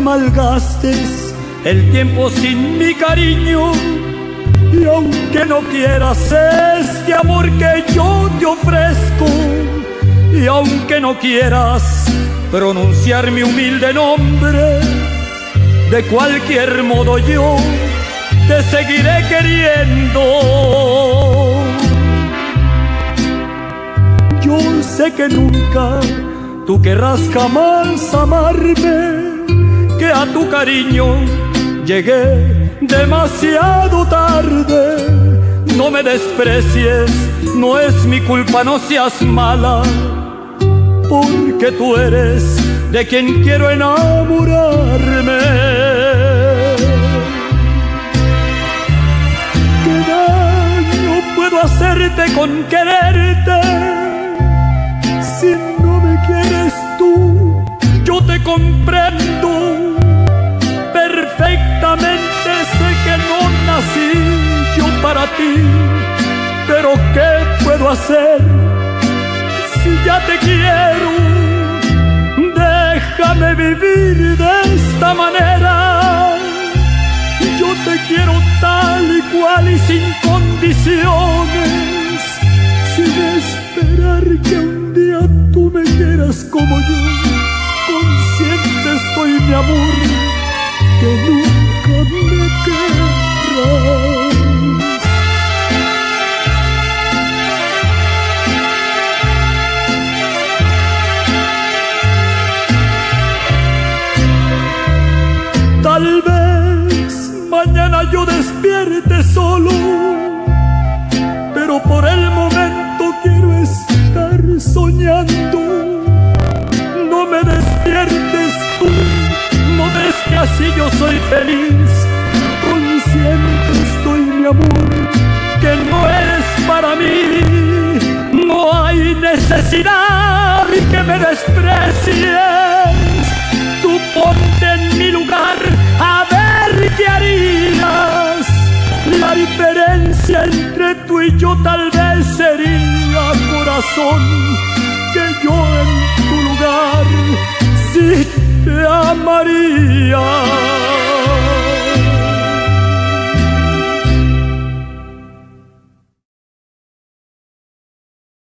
malgastes el tiempo sin mi cariño. Y aunque no quieras este amor que yo te ofrezco, y aunque no quieras pronunciar mi humilde nombre, de cualquier modo yo te seguiré queriendo. Yo sé que nunca tú querrás jamás amarme, que a tu cariño llegué demasiado tarde. No me desprecies, no es mi culpa, no seas mala, porque tú eres de quien quiero enamorarme. ¿Qué daño puedo hacerte con quererte? Si no me quieres pero ¿qué puedo hacer si ya te quiero? déjame vivir de esta manera. Yo te quiero tal y cual y sin condiciones, sin esperar que un día tú me quieras como yo. Consciente estoy, mi amor, que nunca Tal vez mañana yo despierte solo, pero por el momento quiero estar soñando. No me despiertes tú, no ves que así yo soy feliz. Consciente estoy, mi amor, que no eres para mí. No hay necesidad que me desprecies. Entre tú y yo tal vez sería corazón que yo en tu lugar sí te amaría.